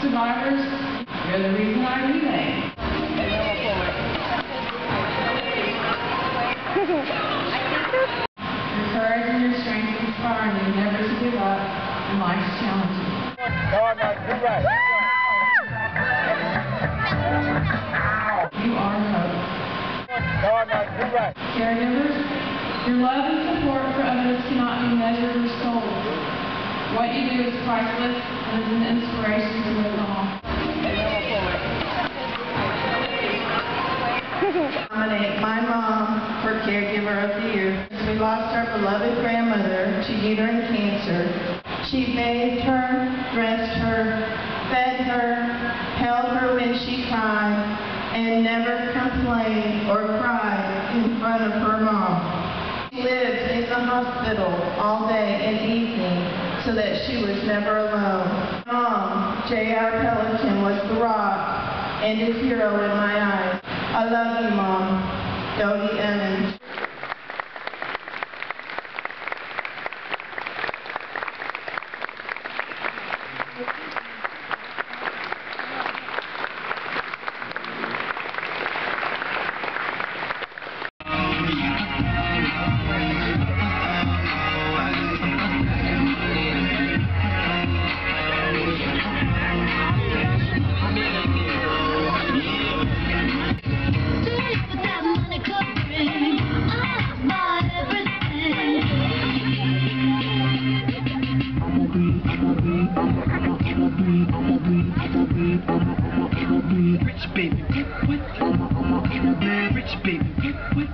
Survivors, you're the reason I leaving. your courage and your strength inspire me never to give up in life's challenges. you are right. hope. Caregivers, your love and support for others cannot be measured or sold. What you do is priceless and is an inspiration to us all. nominate my mom for Caregiver of the Year. We lost our beloved grandmother to uterine cancer. She bathed her, dressed her, fed her, held her when she cried, and never complained or cried in front of her mom. She lived in the hospital all day and evening so that she was never alone. Um, Mom, J.R. Pelican, was the rock and a hero in my eyes. I love you, Mom. Dodie Emmons. Man, rich baby, what?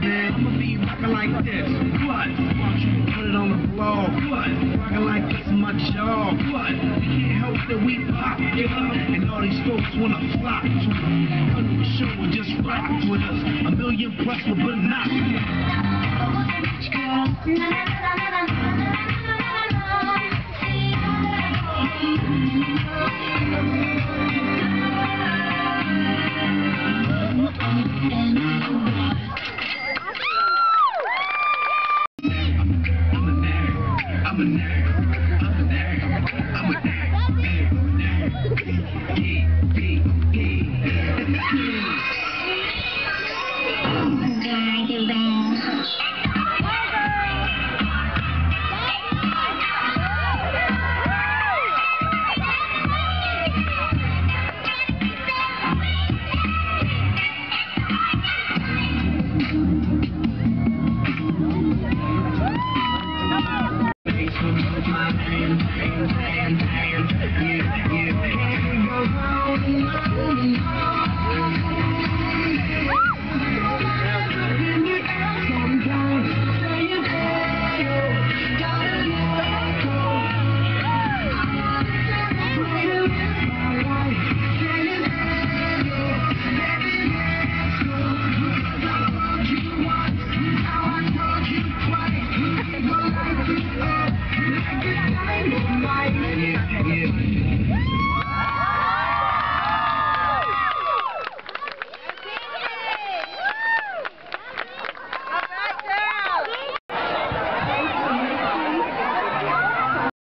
Man, I'ma be rockin' like this. What? You put it on the floor? What? Rockin' like this is my job. What? We can't help that we pop, yeah. And all these folks wanna flock to. Come to the show and just rock with us. A million plus for binoculars. I'm a nerd.